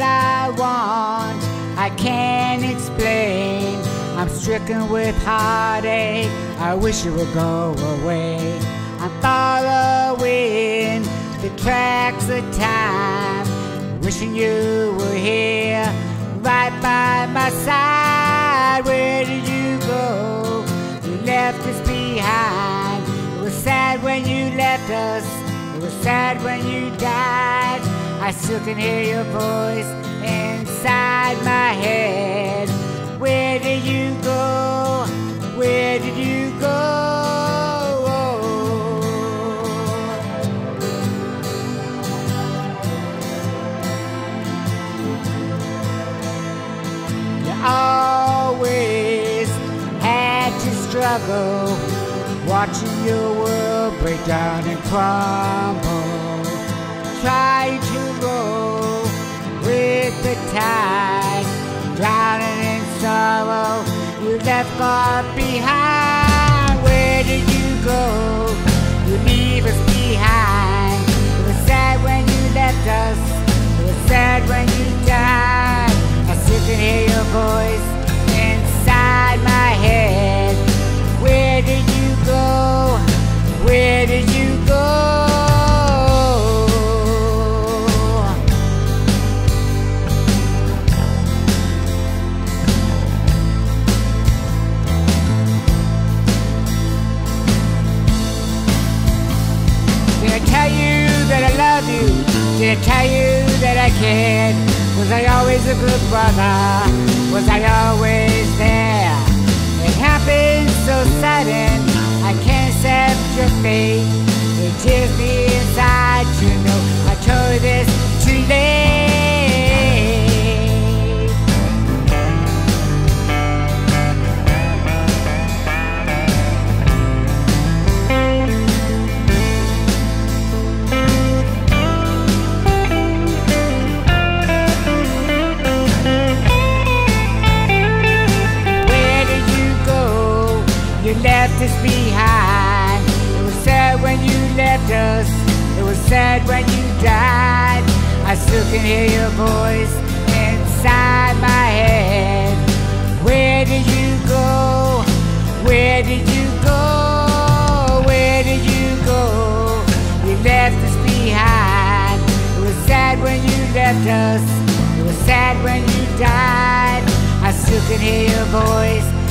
I want, I can't explain. I'm stricken with heartache. I wish it would go away. I'm following the tracks of time, wishing you were here, right by my side. Where did you go? You left us behind. It was sad when you left us. It was sad when you died. I still can hear your voice inside my head. Where did you go? Where did you go? You always had to struggle, watching your world break down and crumble. Trying to the tide, drowning in sorrow. You left God behind. Where did you go? Tell you that I cared? Was I always a good brother? Was I always there? It happened so sudden, you left us. It was sad when you died. I still can hear your voice inside my head. Where did you go? Where did you go? Where did you go? You left us behind. It was sad when you left us. It was sad when you died. I still can hear your voice